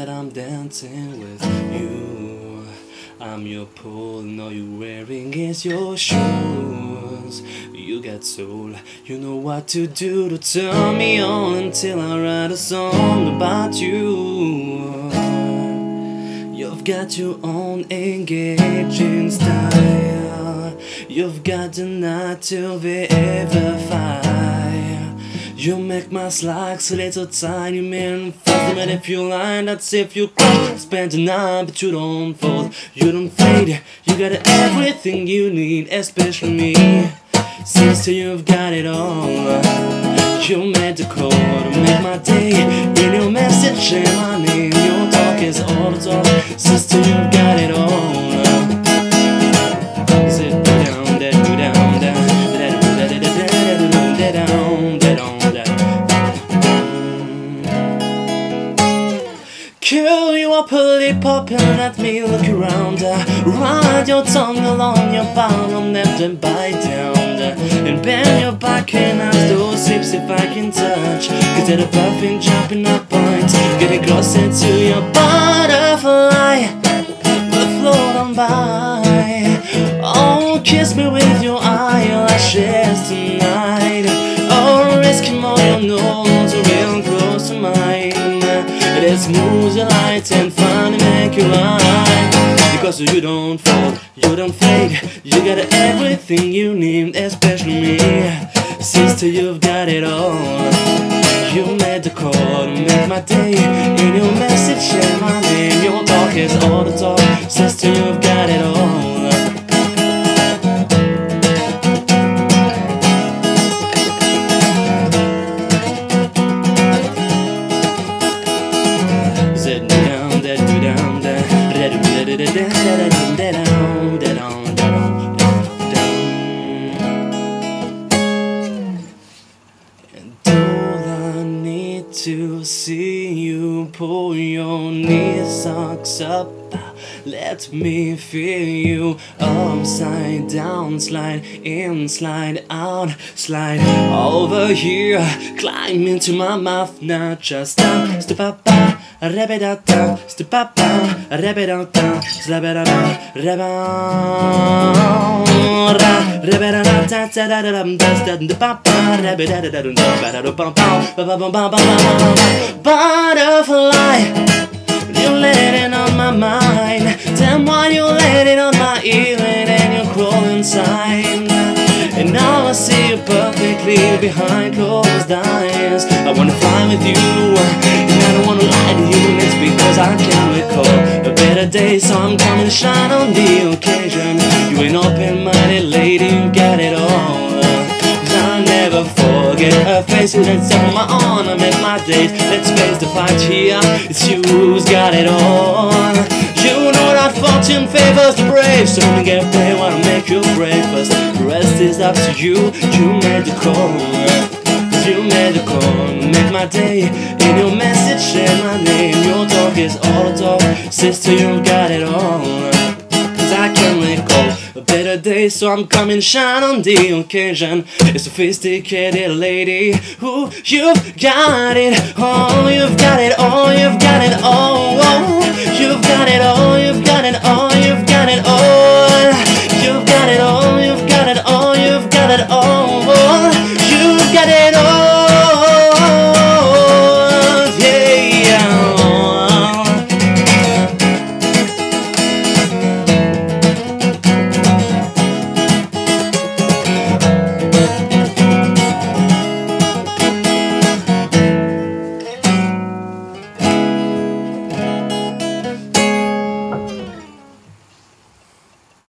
that I'm dancing with you. I'm your pole, and all you're wearing is your shoes. You got soul, you know what to do to turn me on until I write a song about you. You've got your own engaging style. You've got the night to verify. You make my slacks a little tiny man. Fast but if you line, that's if you cry. Spend the night but you don't fold. You don't fade, you got everything you need Especially me. Sister, you've got it all You made the call to make my day In your message and my you are pretty poppin', let me look around uh, Ride your tongue along your bottom, then bite down uh, And bend your back and ask those hips if I can touch Cause they're the perfect jumping up points Getting closer to your butterfly But float on by Oh, kiss me with your eyelashes Let's move the light and finally make you right Because you don't fall, you don't fade. You got everything you need, especially me. Sister, you've got it all. You made the call to make my day. In your message and my name Your talk is all the talk see you pull your knee socks up. Let me feel you. Upside down, slide in, slide out, slide over here, climb into my mouth now. Just down, step up, rub it out down, step up, rub it out down, slap it out, rub Butterfly you're laying on my mind. Damn why you laying on my ear And you crawl inside? And now I see you perfectly behind closed eyes. I wanna fly with you And I don't wanna lie to you. And it's because I can't recall A better day So set on my arm I make my days. Let's face the fight here. It's you who's got it all. You know that fortune favors the brave So don't get while I make you breakfast. The rest is up to you. You made the call. You made the call. Make my day In your message and my name. Your talk is all the talk. Sister you got it all. Cause I can't recall a better day, so I'm coming shine on the occasion. A sophisticated lady who you've got it, you've got it, oh, you've got it, oh,